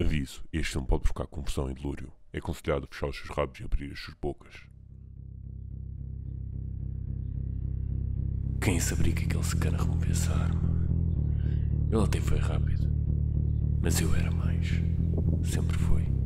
Aviso: este filme pode provocar confusão e delúrio. É aconselhado fechar os seus rabos e abrir as suas bocas. Quem saberia que aquele secana removesse a arma? Ele até foi rápido. Mas eu era mais. Sempre fui.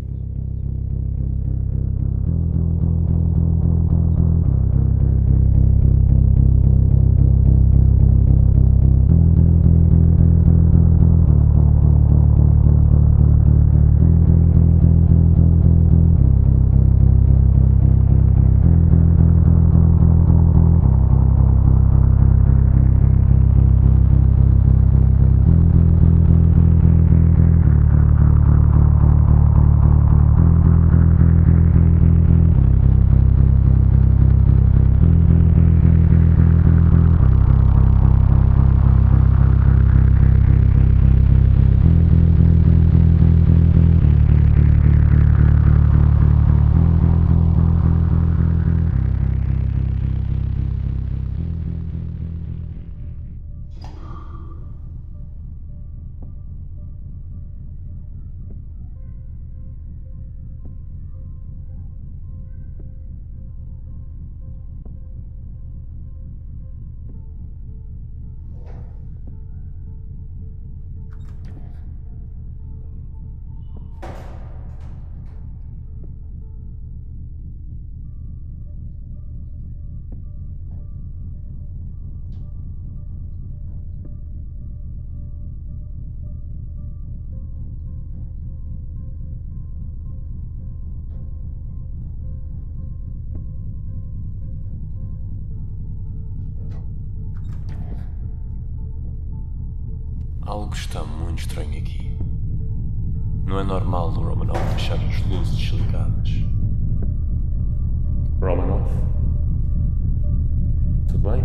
Algo está muito estranho aqui. Não é normal no Romanov deixar as luzes desligadas. Romanov? Tudo bem?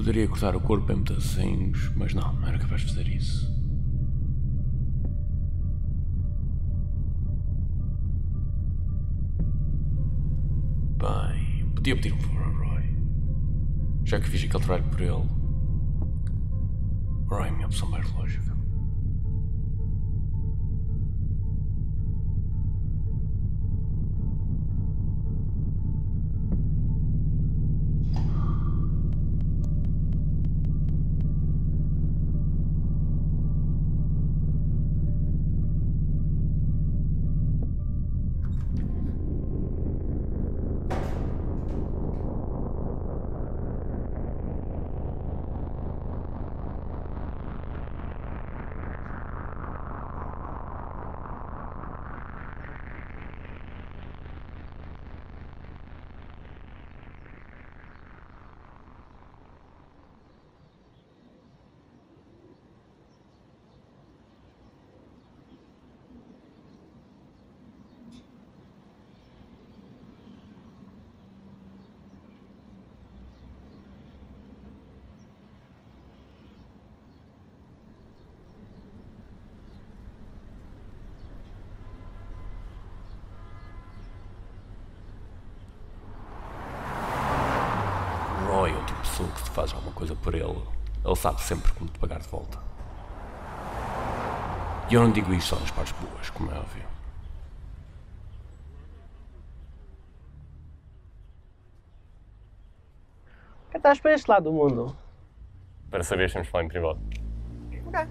Poderia cortar o corpo em pedacinhos, mas não, não era capaz de fazer isso. Bem, podia pedir um favor ao Roy. Já que fiz aquele trabalho por ele. Roy é a minha opção mais lógica. Roy é o tipo de pessoa que se faz alguma coisa por ele, ele sabe sempre como te pagar de volta. E eu não digo isto só nas partes boas, como é óbvio. Que estás para este lado do mundo? Para saber se vamos falar em privado. Ok.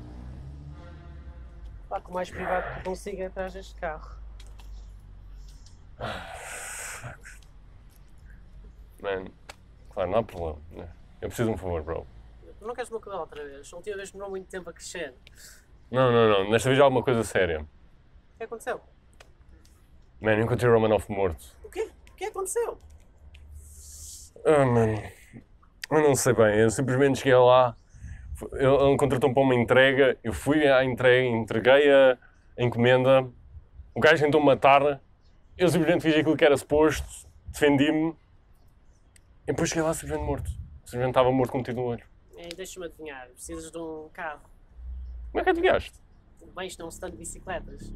Lá com o mais privado que consiga atrás deste carro. Man, claro, não há problema. né? Eu preciso de um favor, bro. Não queres meu cabelo outra vez? A última vez demorou muito tempo a crescer. Não, não, não. Desta vez há alguma coisa séria. O que aconteceu? Man, eu encontrei o Romanoff morto. O quê? O que aconteceu? Ah, mano. Eu não sei bem. Eu simplesmente cheguei lá. Ele contratou-me para uma entrega. Eu fui à entrega, entreguei a encomenda. O gajo tentou matar. Eu simplesmente fiz aquilo que era suposto. Defendi-me. E depois cheguei lá simplesmente morto. Simplesmente estava morto com um tiro no olho. Ei, deixa-me adivinhar. Precisas de um carro. Como é que adivinhaste? Bem, isto é um stand de bicicletas.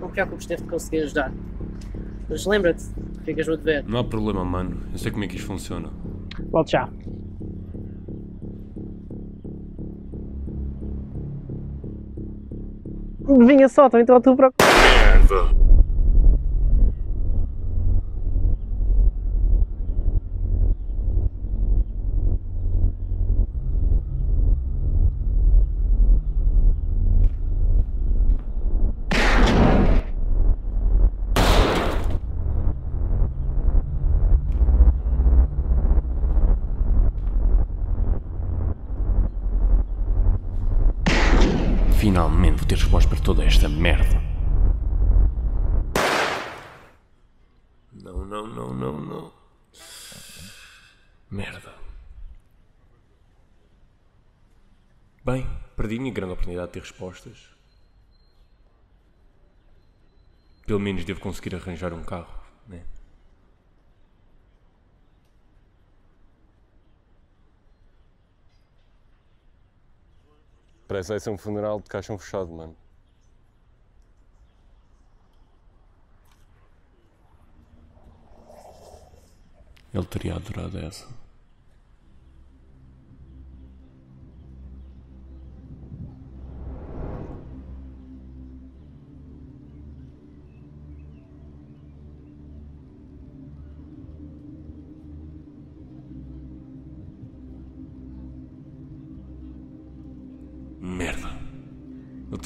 Não te preocupes, devo-te conseguir ajudar. Mas lembra-te, ficas-me a dever. Não há problema, mano. Eu sei como é que isto funciona. Volte já. Vinha só, estou então a tu procura. Merda! Finalmente vou ter resposta para toda esta merda. Não, não, não, não, não. Merda. Bem, perdi minha grande oportunidade de ter respostas. Pelo menos devo conseguir arranjar um carro, né? Parece que vai ser um funeral de caixão fechado, mano. Ele teria adorado essa.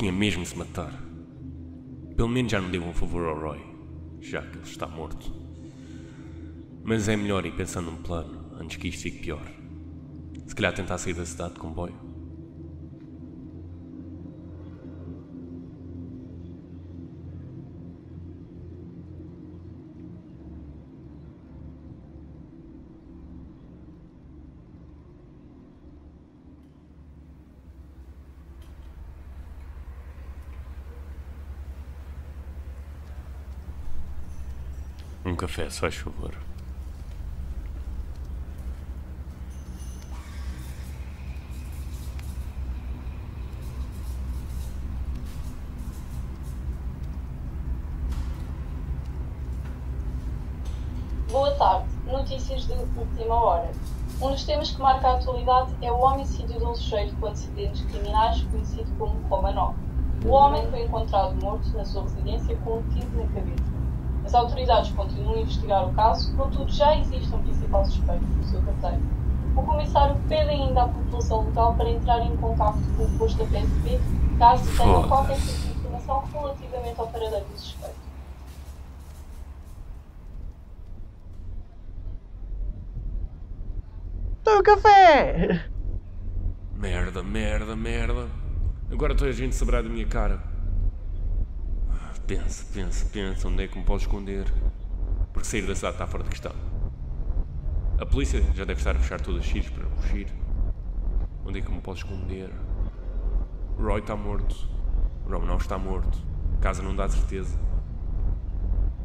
Tinha mesmo de se matar. Pelo menos já não devo um favor ao Roy, já que ele está morto. Mas é melhor ir pensando num plano antes que isto fique pior. Se calhar tentar sair da cidade de comboio. Um café, se faz favor. Boa tarde. Notícias de última hora. Um dos temas que marca a atualidade é o homicídio de um sujeito com antecedentes criminais conhecido como Romanov. O homem foi encontrado morto na sua residência com um tiro na cabeça. As autoridades continuam a investigar o caso, contudo já existe um principal suspeito no seu carteiro. O comissário pede ainda à população local para entrar em contato com o posto da PSP caso tenha qualquer tipo de informação relativamente ao paradeiro do suspeito. O café! Merda, merda, merda. Agora toda a gente saberá da minha cara. Pensa, pensa, pensa onde é que me posso esconder. Porque sair da cidade está fora de questão. A polícia já deve estar a fechar todos os tiros para fugir. Onde é que me posso esconder? Roy está morto. Romanov está morto. Casa não dá certeza.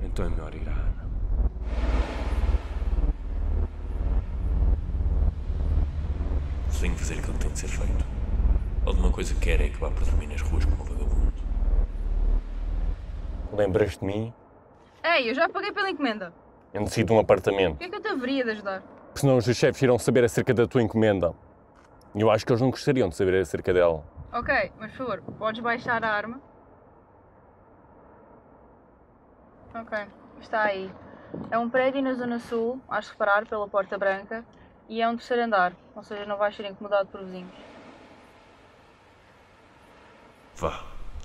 Então é melhor ir à Ana. Tenho que fazer aquilo que tem de ser feito. Alguma coisa que quer é que vá dormir nas ruas como um vagabundo. Lembras de mim? Ei, eu já paguei pela encomenda. Eu necessito de um apartamento. O que é que eu te haveria de ajudar? Porque senão os teus chefes irão saber acerca da tua encomenda. E eu acho que eles não gostariam de saber acerca dela. Ok, mas por favor, podes baixar a arma? Ok, está aí. É um prédio na Zona Sul, de reparar pela Porta Branca, e é um terceiro andar, ou seja, não vais ser incomodado por vizinhos. Vá,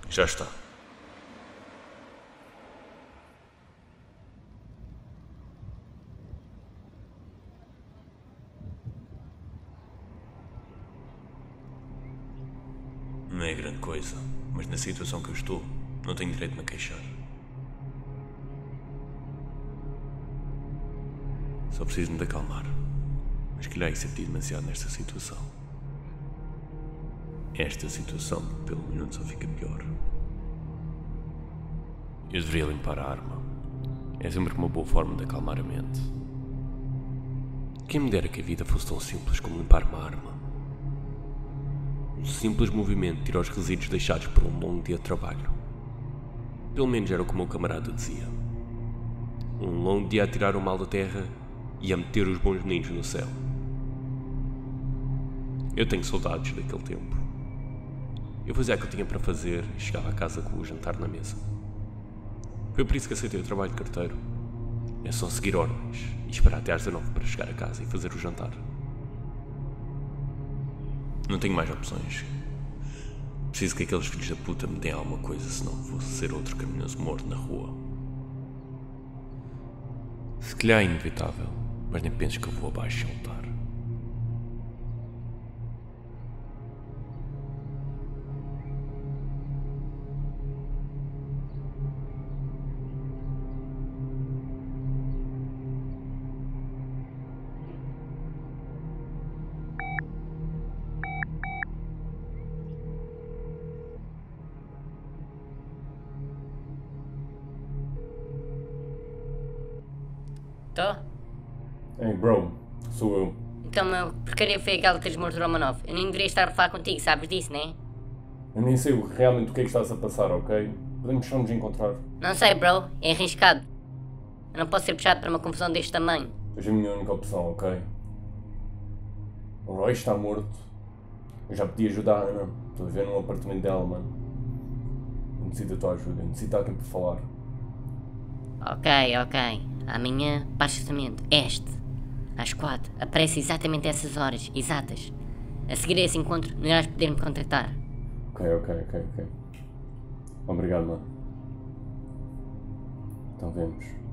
já está. Não é grande coisa, mas na situação que eu estou, não tenho direito de me queixar. Só preciso me de acalmar. Mas que lhe insistir demasiado nesta situação. Esta situação, pelo minuto, só fica pior. Eu deveria limpar a arma. É sempre uma boa forma de acalmar a mente. Quem me dera que a vida fosse tão simples como limpar uma arma. Simples movimento tira os resíduos deixados por um longo dia de trabalho. Pelo menos era o que o meu camarada dizia. Um longo dia a tirar o mal da terra e a meter os bons meninos no céu. Eu tenho saudades daquele tempo. Eu fazia o que eu tinha para fazer e chegava a casa com o jantar na mesa. Foi por isso que aceitei o trabalho de carteiro. É só seguir ordens e esperar até às 19 para chegar a casa e fazer o jantar. Não tenho mais opções. Preciso que aqueles filhos da puta me deem alguma coisa, senão vou ser outro criminoso morto na rua. Se calhar é inevitável, mas nem penses que eu vou abaixo sem lutar. Tô? Ei, bro, sou eu. Então, meu, porcaria foi aquela que tens morto Romanov. Eu nem deveria estar a falar contigo, sabes disso, né? Eu nem sei realmente o que é que estás a passar, ok? Podemos só nos encontrar. Não sei, bro. É arriscado. Eu não posso ser puxado para uma confusão deste tamanho. És a minha única opção, ok? O Roy está morto. Eu já pedi ajuda à Ana. Estou a ver no apartamento dela, mano. Eu necessito da tua ajuda. Eu necessito de alguém para falar. Ok, ok. Amanhã, passamento. Este. Às quatro. Aparece exatamente a essas horas. Exatas. A seguir a esse encontro, não irás poder me contactar. Ok, ok, ok, ok. Obrigado, mano. Então vemos.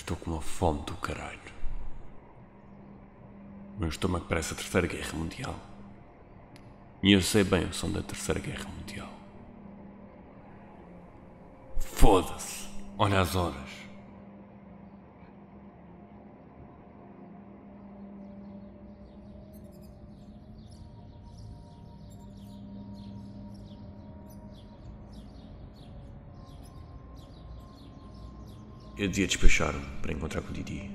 Estou com uma fome do caralho. O meu estômago parece a Terceira Guerra Mundial. E eu sei bem o som da Terceira Guerra Mundial. Foda-se! Olha as horas. Eu devia despachar-me para encontrar com o Didi,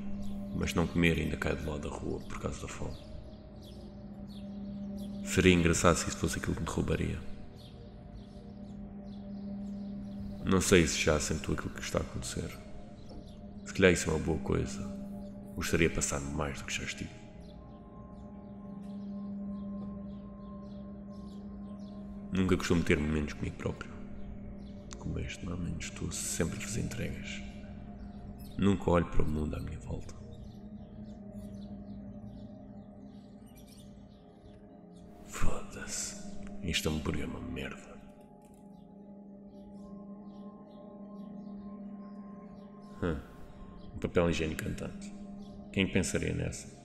mas não comer ainda cai do lado da rua por causa da fome. Seria engraçado se isso fosse aquilo que me derrubaria. Não sei se já acentuou aquilo que está a acontecer. Se calhar isso é uma boa coisa. Gostaria de passar mais do que já estive. Nunca costumo ter momentos comigo próprio. Como este, normalmente estou sempre a fazer entregas. Nunca olho para o mundo à minha volta. Foda-se. Isto é uma merda. Hum, um papel higiênico cantante. Quem pensaria nessa?